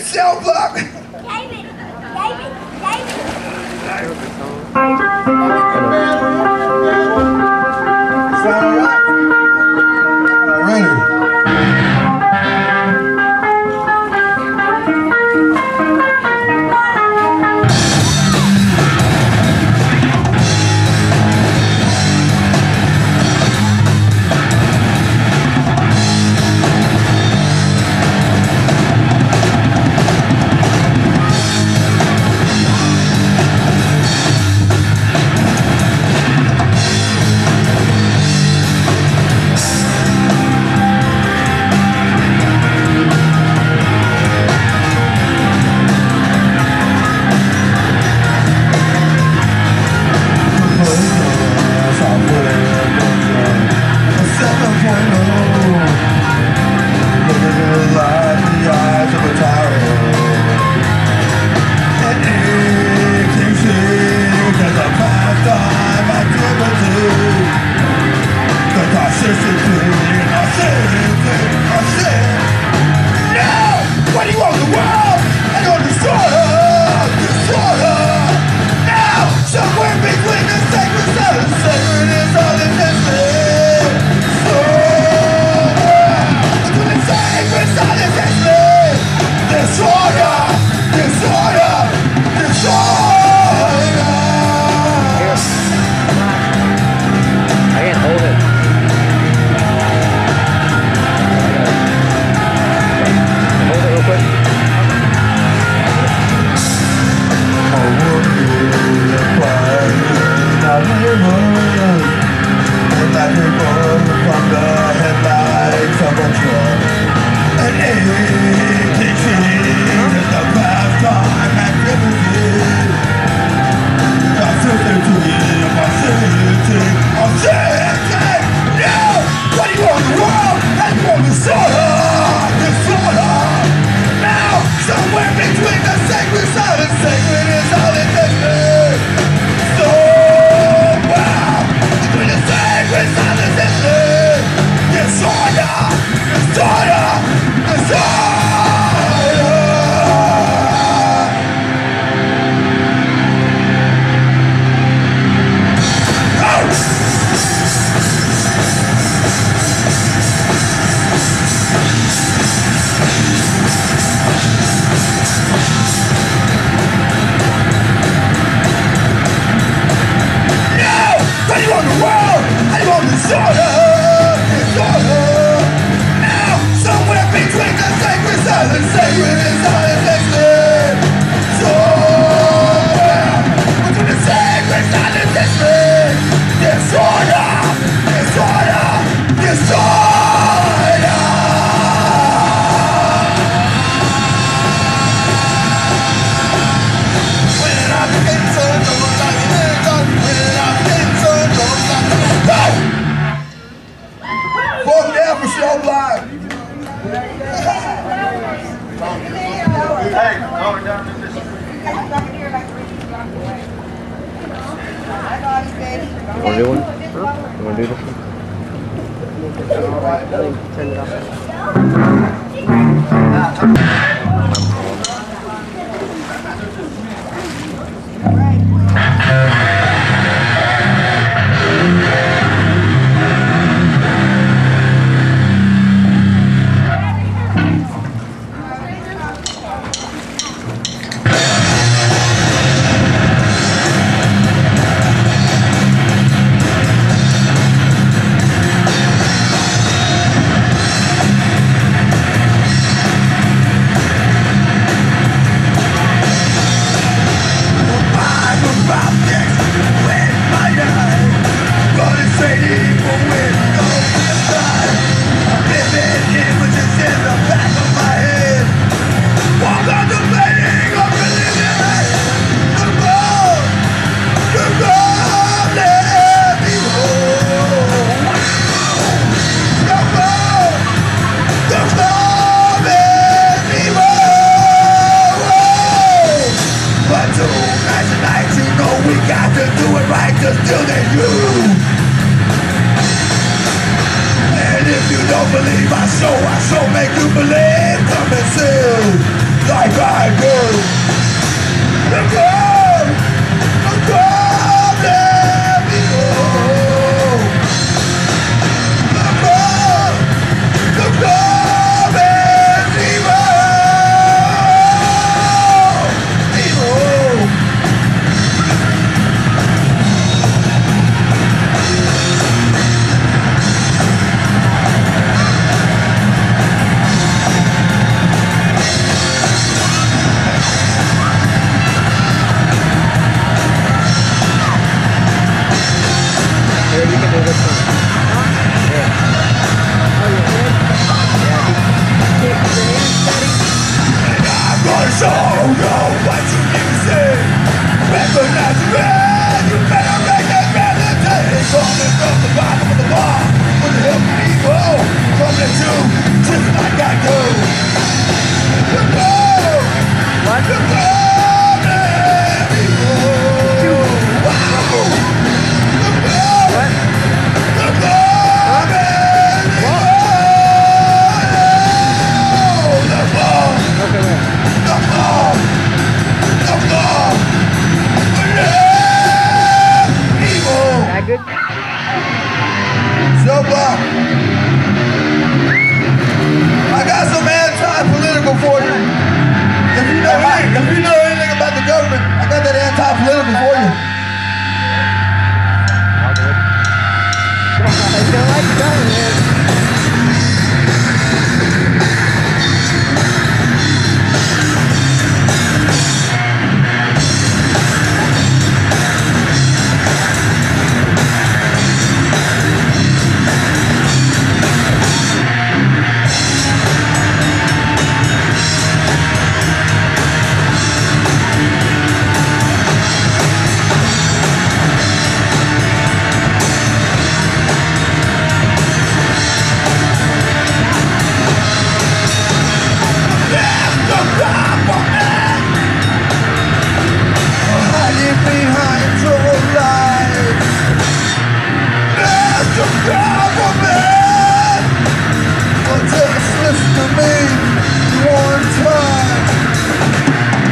fucking CellBlock. David, David, David.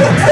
Yeah.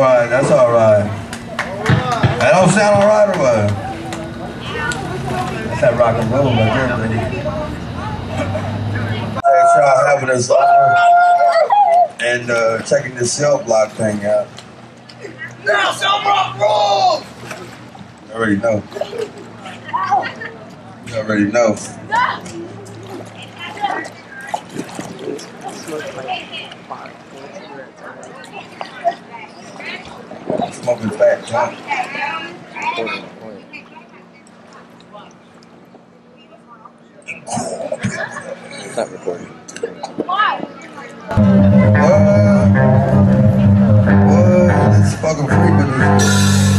all right. That's all right. That don't sound all right or what? That's that rock and roll right there, buddy. Thanks y'all having us over and uh, checking this CellBlock thing out. Now CellBlock rules! Already know. You already know. I'm smoking fat junk. It's not recording. Why? What? What? This fucking freak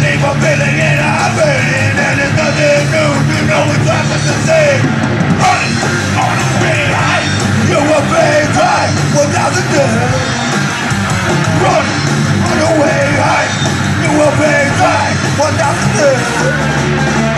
for feeling it I've and it's nothing new. You know it's time for the same Running on a big high. You will pay price One thousand the Run on a way high. You will pay price One thousand the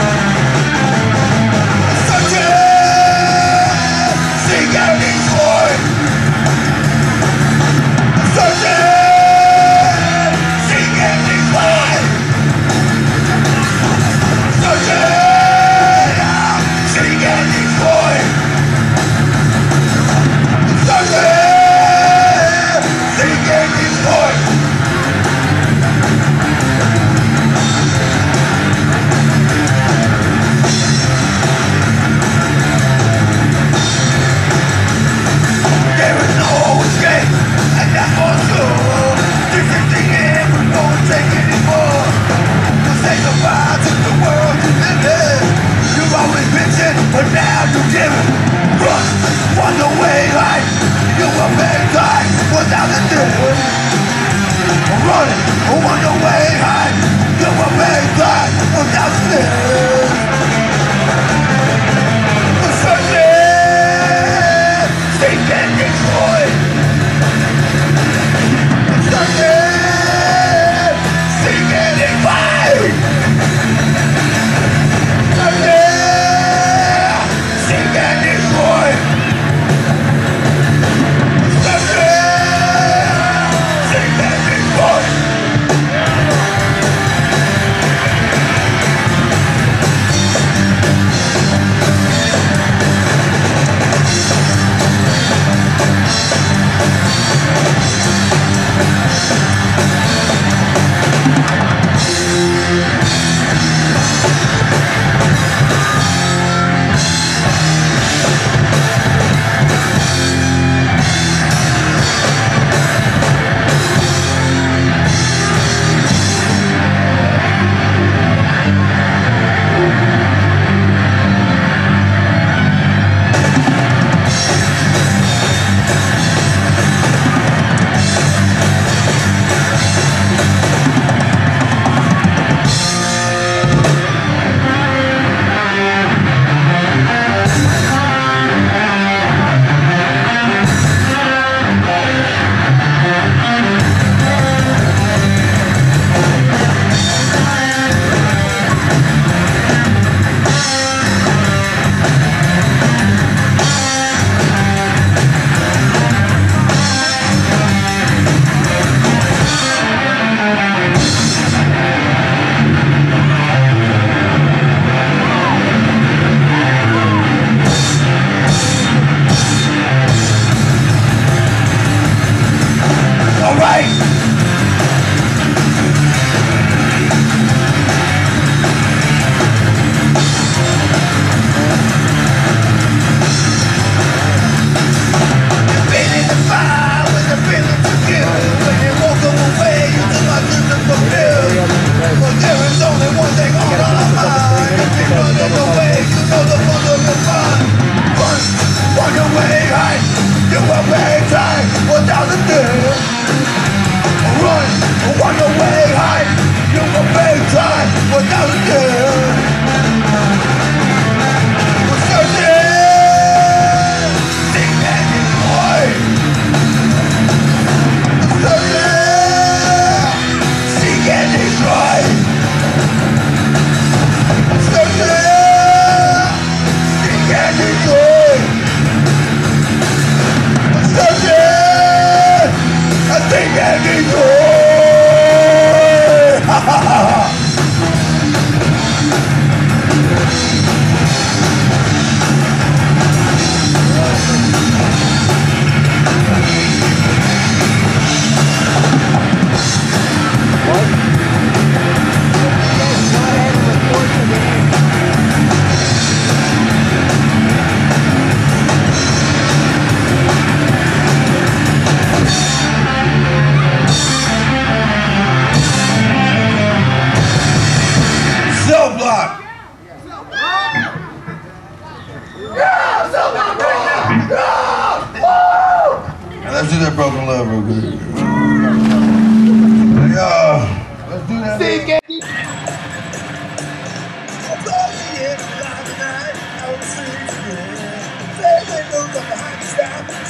people.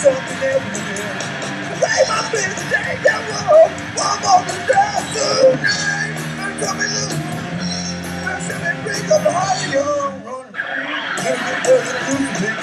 something else again. Save my bitch, take that wall. One more to tonight. I'm coming loose. I up the heart of your own. If you.